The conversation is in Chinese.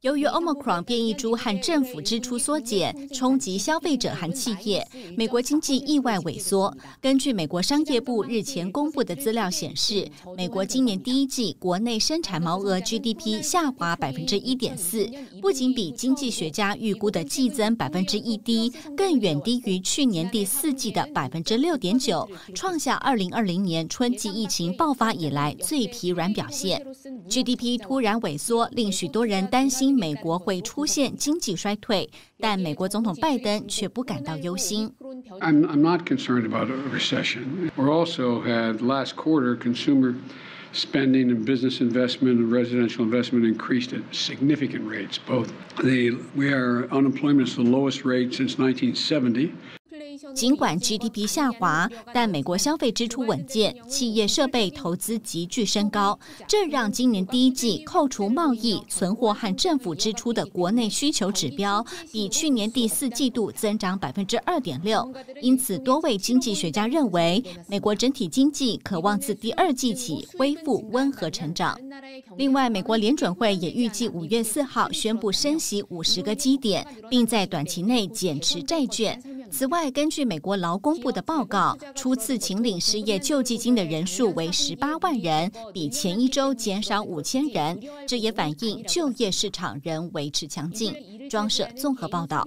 由于 Omicron 变异株和政府支出缩减冲击消费者和企业，美国经济意外萎缩。根据美国商业部日前公布的资料显示，美国今年第一季国内生产毛额 GDP 下滑百分之一点四，不仅比经济学家预估的季增百分之一低，更远低于去年第四季的百分之六点九，创下二零二零年春季疫情爆发以来最疲软表现。GDP 突然萎缩，令许多人担心。美国会出现经济衰退，但美国总统拜登却不感到忧心。I'm I'm not concerned about a recession. We also had last quarter consumer spending and business investment and residential investment increased at significant rates. Both the we are unemployment is the lowest rate since 1970. 尽管 GDP 下滑，但美国消费支出稳健，企业设备投资急剧升高，这让今年第一季扣除贸易、存货和政府支出的国内需求指标，比去年第四季度增长百分之二点六。因此，多位经济学家认为，美国整体经济可望自第二季起恢复温和成长。另外，美国联准会也预计五月四号宣布升息五十个基点，并在短期内减持债券。此外，根据美国劳工部的报告，初次请领失业救济金的人数为十八万人，比前一周减少五千人。这也反映就业市场仍维持强劲。装设综合报道。